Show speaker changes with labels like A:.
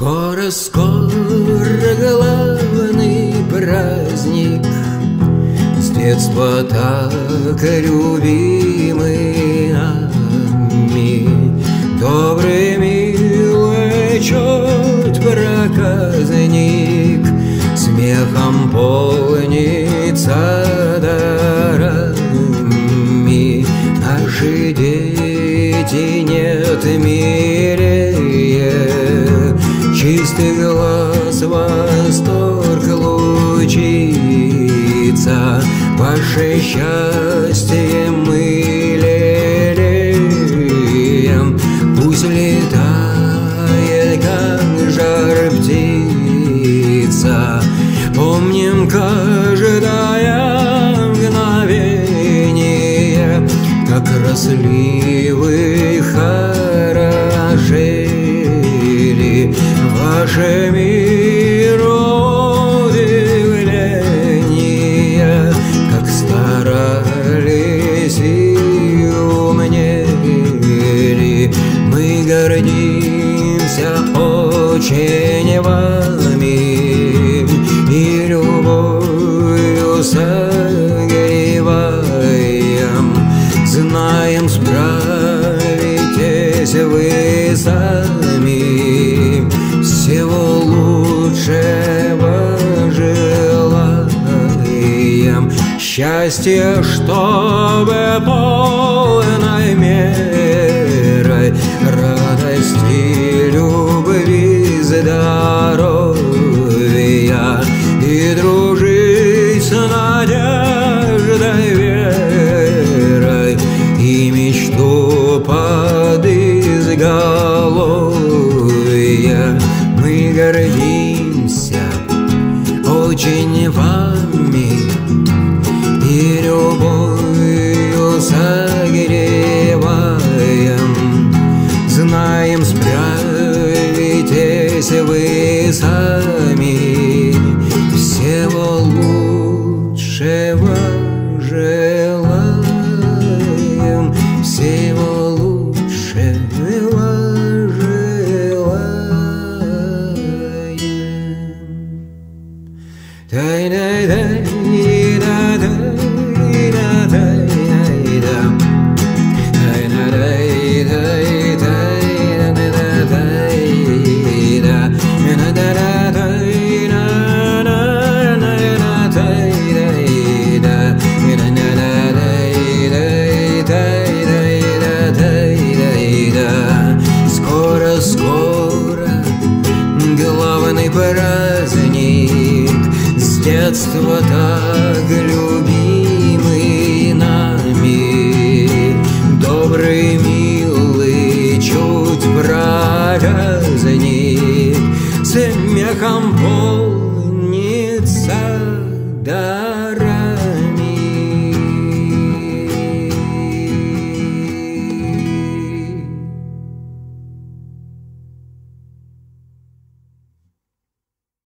A: Скоро, скоро главный праздник. С детства так любимый нами. Добрый, милый, чуть проказник. Смехом полнится дарами. Наши дети нет милее чистых глаз восторг лучится, Ваше счастье мы лелеем, Пусть летает, как жар птица, Помним каждое мгновение, Как росли гордимся очень вами. И любовью согреваем, Знаем, справитесь вы сами. Всего лучшего желаем Счастье, чтобы полной здоровья И дружить с надеждой, верой И мечту под изголовье. Мы гордимся очень вами справитесь Скоро, главный праздник С детства так